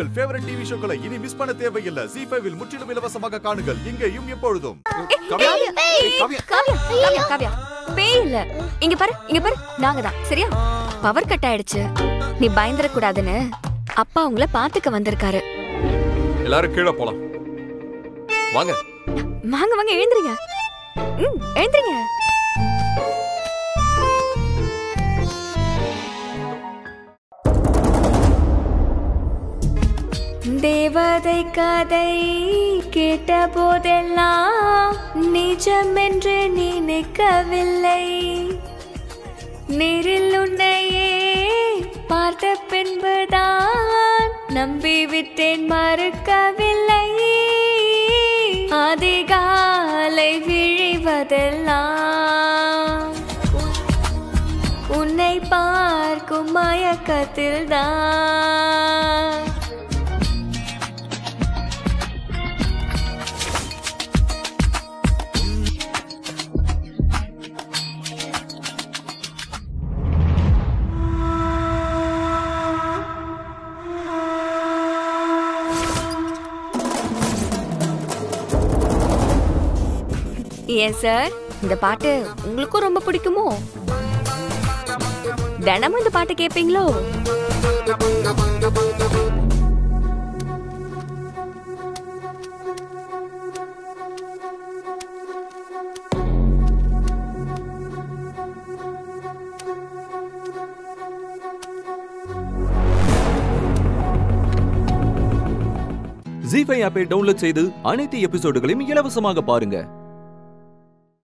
உங்கள் favourite TV ஷோக்களை இனி miss பண்ண தேவையில்லை. ஜி ஃபைவில் முற்றிலும் இலவசமாக காணுங்கள். இங்கேயும் எப்பொழுதும். காவ்யா? ஏய், காவ்யா? காவ்யா காவ்யா காவ்யா. பேய் இல்ல. இங்க பாரு இங்க பாரு. நாங்க தான். சரியா? பவர் கட் ஆயிடுச்சு. நீ பயந்துட கூடாதுன்னு அப்பா உங்கள பாத்துக்க வந்திருக்காரு. எல்லாரும் கீழே போலாம். வாங்க. வாங்க வாங்க எழுந்துருங்க. ம் எழுந்துருங்க. தேவதை கதை கேட்ட போதெல்லாம் நிஜம் என்று நினைக்கவில்லை. நேரில் உன்னையே பார்த்த பின்புதான் நம்பிவிட்டேன் மறுக்கவில்லை. அதிகாலை விழிவதெல்லாம் உன்னை பார்க்கும் மயக்கத்தில்தான். ஏன் சார் இந்த பாட்டு உங்களுக்கும் ரொம்ப பிடிக்குமோ? தினமும் இந்த பாட்டு கேட்பீங்களோ ஜி ஃபைவ் ஆப்பை டவுன்லோட் செய்து அனைத்து எபிசோடுகளையும் இலவசமாக பாருங்க.